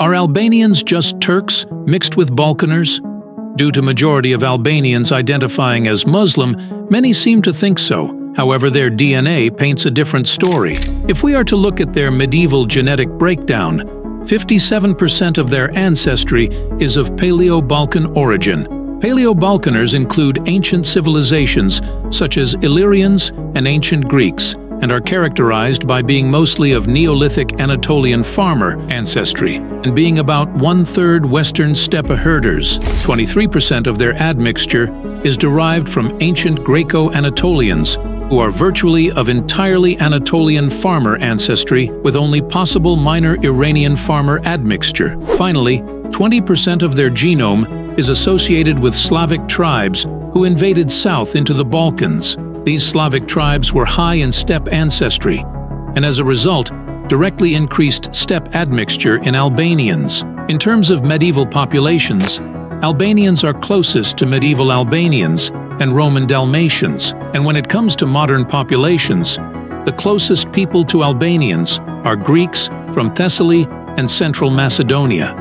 Are Albanians just Turks mixed with Balkaners? Due to majority of Albanians identifying as Muslim, many seem to think so. However, their DNA paints a different story. If we are to look at their medieval genetic breakdown, 57% of their ancestry is of Paleo-Balkan origin. Paleo-Balkaners include ancient civilizations such as Illyrians and ancient Greeks, and are characterized by being mostly of Neolithic Anatolian farmer ancestry and being about one-third Western steppe herders. 23% of their admixture is derived from ancient Greco-Anatolians who are virtually of entirely Anatolian farmer ancestry with only possible minor Iranian farmer admixture. Finally, 20% of their genome is associated with Slavic tribes who invaded south into the Balkans. These Slavic tribes were high in steppe ancestry, and as a result, directly increased steppe admixture in Albanians. In terms of medieval populations, Albanians are closest to medieval Albanians and Roman Dalmatians, and when it comes to modern populations, the closest people to Albanians are Greeks from Thessaly and Central Macedonia.